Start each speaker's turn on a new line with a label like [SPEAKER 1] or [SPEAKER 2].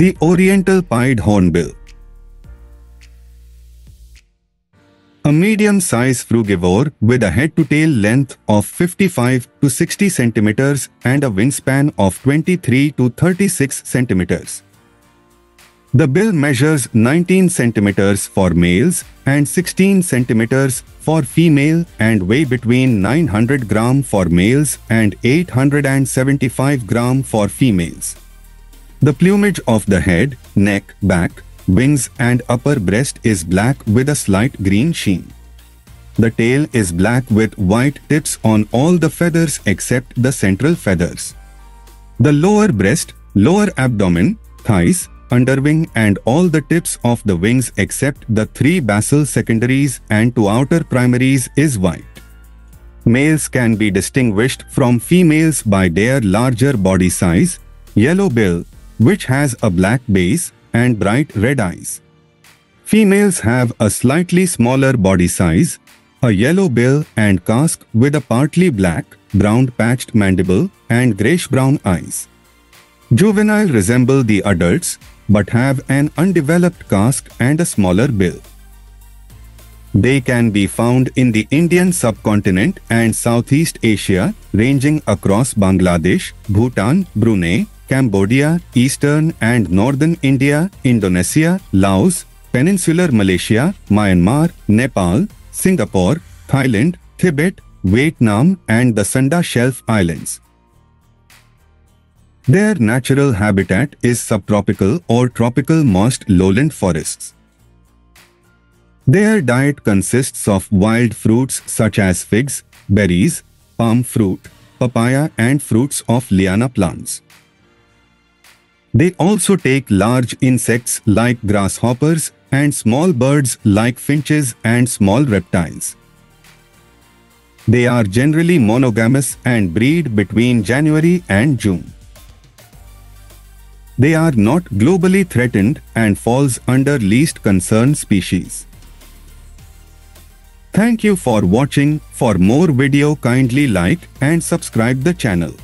[SPEAKER 1] The Oriental Pied Hornbill A medium-sized frugivore with a head-to-tail length of 55 to 60 centimeters and a wingspan of 23 to 36 centimeters. The bill measures 19 centimeters for males and 16 centimeters for female and weigh between 900 gram for males and 875 gram for females. The plumage of the head, neck, back, wings and upper breast is black with a slight green sheen. The tail is black with white tips on all the feathers except the central feathers. The lower breast, lower abdomen, thighs, underwing and all the tips of the wings except the three basal secondaries and two outer primaries is white. Males can be distinguished from females by their larger body size, yellow bill, which has a black base, and bright red eyes. Females have a slightly smaller body size, a yellow bill and casque with a partly black, brown patched mandible and grayish-brown eyes. Juvenile resemble the adults but have an undeveloped casque and a smaller bill. They can be found in the Indian subcontinent and Southeast Asia ranging across Bangladesh, Bhutan, Brunei, Cambodia, Eastern and Northern India, Indonesia, Laos, Peninsular Malaysia, Myanmar, Nepal, Singapore, Thailand, Tibet, Vietnam and the Sunda Shelf Islands. Their natural habitat is subtropical or tropical moist lowland forests. Their diet consists of wild fruits such as figs, berries, palm fruit, papaya and fruits of liana plants. They also take large insects like grasshoppers and small birds like finches and small reptiles. They are generally monogamous and breed between January and June. They are not globally threatened and falls under least concern species. Thank you for watching. For more video kindly like and subscribe the channel.